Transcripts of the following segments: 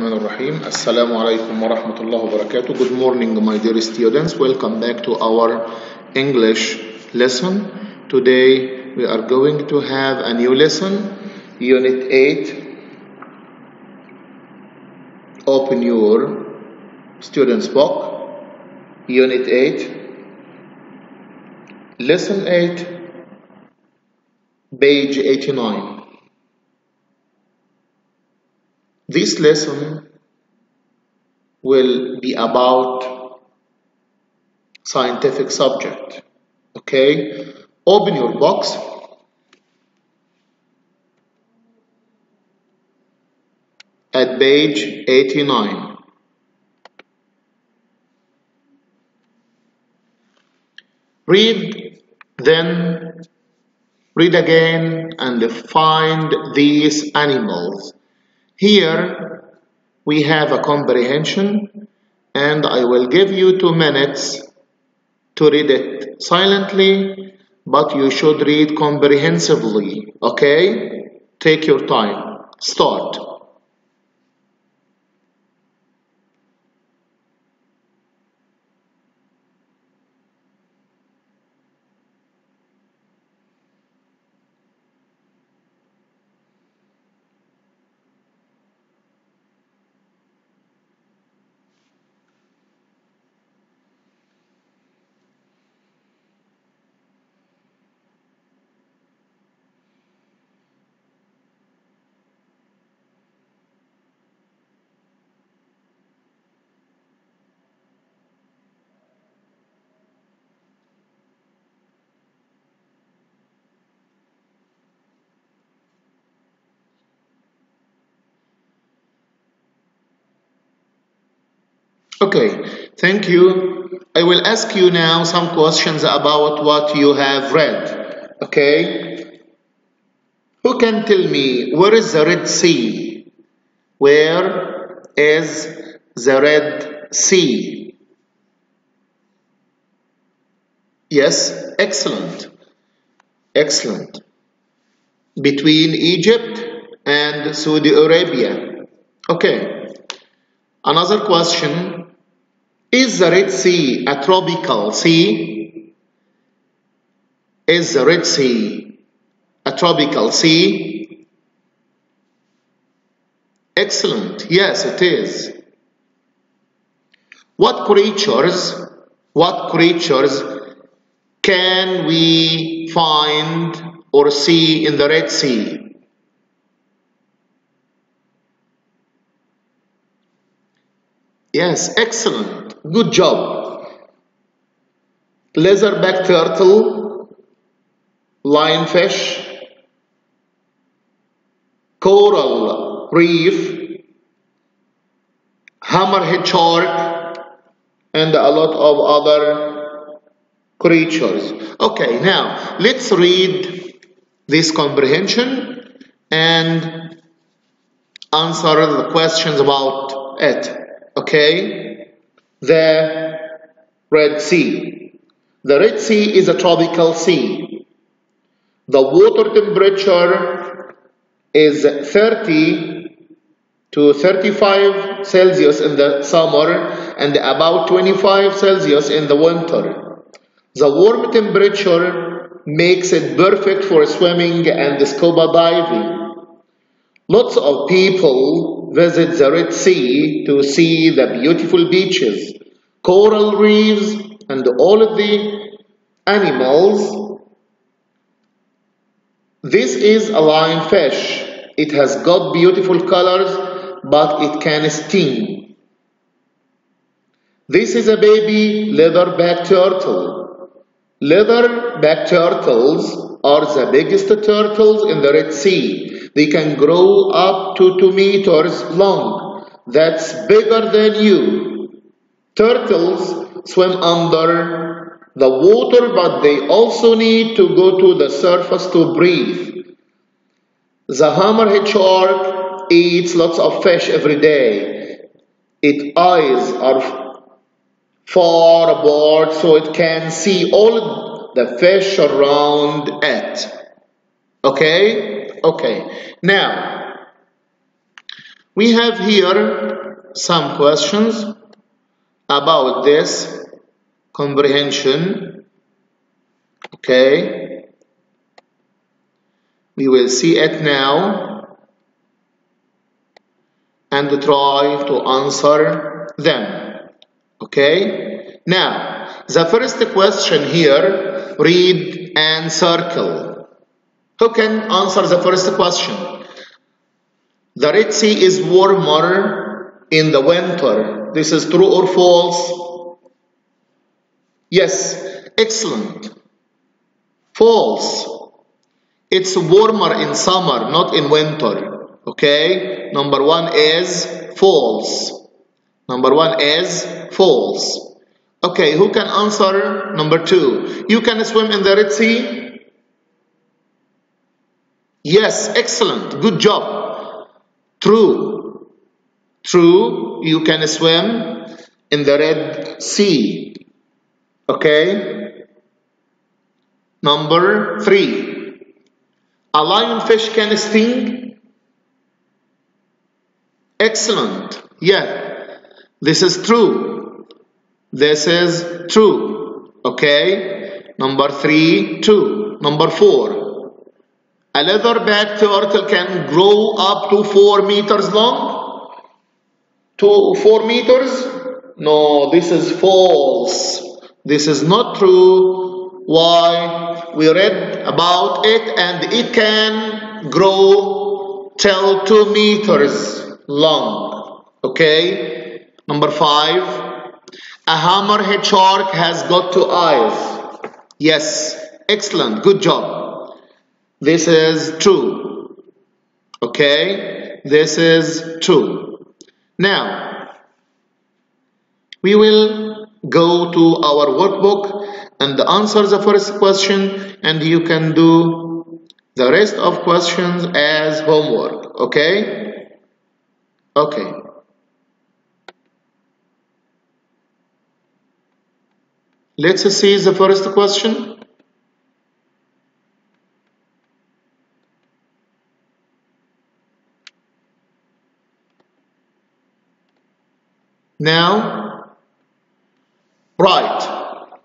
الرحمن الرحيم السلام عليكم ورحمة الله وبركاته Good morning my dear students welcome back to our English lesson Today we are going to have a new lesson Unit 8 Open your students book Unit 8 Lesson 8 Page 89 This lesson will be about scientific subject. Okay? Open your box. At page 89. Read, then read again and find these animals. Here we have a comprehension and I will give you two minutes to read it silently but you should read comprehensively okay? Take your time. Start Okay, thank you. I will ask you now some questions about what you have read. Okay? Who can tell me where is the Red Sea? Where is the Red Sea? Yes, excellent. Excellent. Between Egypt and Saudi Arabia. Okay. Another question is the Red Sea a tropical sea? Is the Red Sea a tropical sea? Excellent. Yes, it is. What creatures, what creatures can we find or see in the Red Sea? Yes, excellent. Good job. Leatherback turtle, lionfish, coral reef, hammerhead shark, and a lot of other creatures. Okay, now let's read this comprehension and answer the questions about it. Okay, the Red Sea. The Red Sea is a tropical sea. The water temperature is 30 to 35 Celsius in the summer and about 25 Celsius in the winter. The warm temperature makes it perfect for swimming and scuba diving. Lots of people visit the Red Sea to see the beautiful beaches, coral reefs, and all of the animals. This is a lionfish. It has got beautiful colors, but it can sting. This is a baby leatherback turtle. Leatherback turtles are the biggest turtles in the Red Sea. They can grow up to 2 meters long. That's bigger than you. Turtles swim under the water, but they also need to go to the surface to breathe. The hammerhead shark eats lots of fish every day. Its eyes are far apart so it can see all the fish around it. Okay? Okay. Now, We have here some questions about this comprehension. Okay. We will see it now and try to answer them. Okay. Now, the first question here, read and circle. Who can answer the first question? The Red Sea is warmer in the winter. This is true or false? Yes, excellent. False. It's warmer in summer, not in winter. Okay? Number one is false. Number one is false. Okay, who can answer number two? You can swim in the Red Sea? Yes, excellent. Good job. True. True, you can swim in the Red Sea. Okay? Number three. A lionfish can sting? Excellent. Yeah. This is true. This is true. Okay? Number three, two. Number four. A leatherback turtle can grow up to 4 meters long? To 4 meters? No, this is false. This is not true. Why? We read about it and it can grow till 2 meters long. Okay? Number 5. A hammerhead shark has got two eyes. Yes. Excellent. Good job. This is true. Okay? This is true. Now, we will go to our workbook and answer the first question and you can do the rest of questions as homework. Okay? Okay. Let's see the first question. Now, right.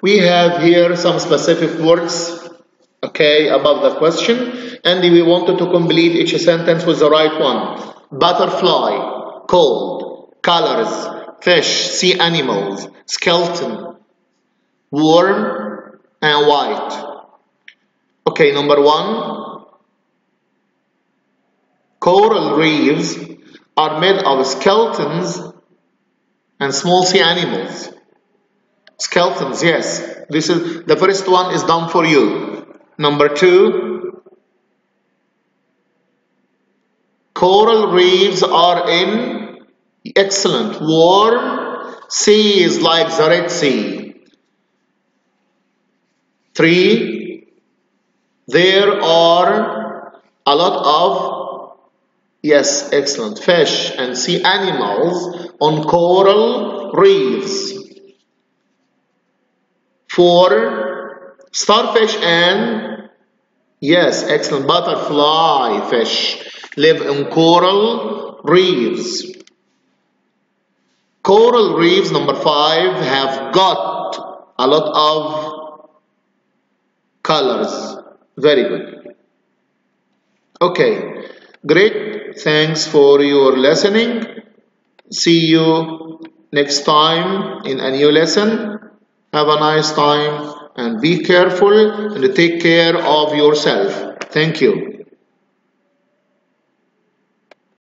We have here some specific words, okay, above the question, and we wanted to complete each sentence with the right one. Butterfly, cold, colors, fish, sea animals, skeleton, warm, and white. Okay, number one. Coral reefs are made of skeletons and small sea animals. Skeletons, yes. This is the first one is done for you. Number two, coral reefs are in excellent warm seas like the Red Sea. Three, there are a lot of Yes, excellent. Fish and sea animals on coral reefs. For starfish and yes, excellent. Butterfly fish live in coral reefs. Coral reefs, number five, have got a lot of colors. Very good. Okay, great. Thanks for your listening. See you next time in a new lesson. Have a nice time and be careful and take care of yourself. Thank you.